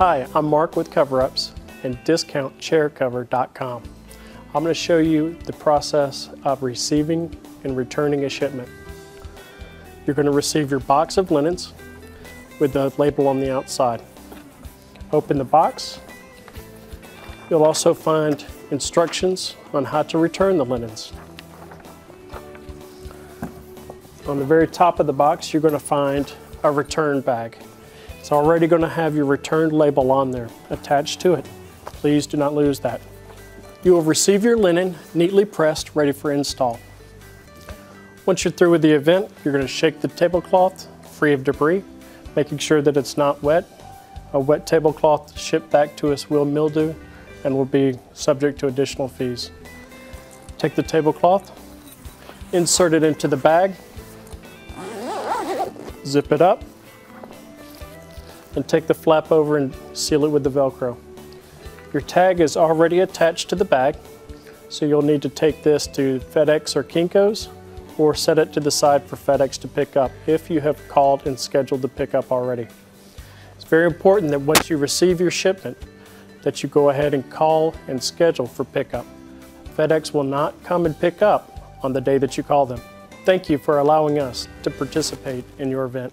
Hi, I'm Mark with CoverUps and DiscountChairCover.com. I'm going to show you the process of receiving and returning a shipment. You're going to receive your box of linens with the label on the outside. Open the box. You'll also find instructions on how to return the linens. On the very top of the box, you're going to find a return bag. It's already going to have your return label on there attached to it. Please do not lose that. You will receive your linen neatly pressed, ready for install. Once you're through with the event, you're going to shake the tablecloth free of debris, making sure that it's not wet. A wet tablecloth shipped back to us will mildew and will be subject to additional fees. Take the tablecloth, insert it into the bag, zip it up, and take the flap over and seal it with the Velcro. Your tag is already attached to the bag, so you'll need to take this to FedEx or Kinko's or set it to the side for FedEx to pick up if you have called and scheduled the pickup already. It's very important that once you receive your shipment that you go ahead and call and schedule for pickup. FedEx will not come and pick up on the day that you call them. Thank you for allowing us to participate in your event.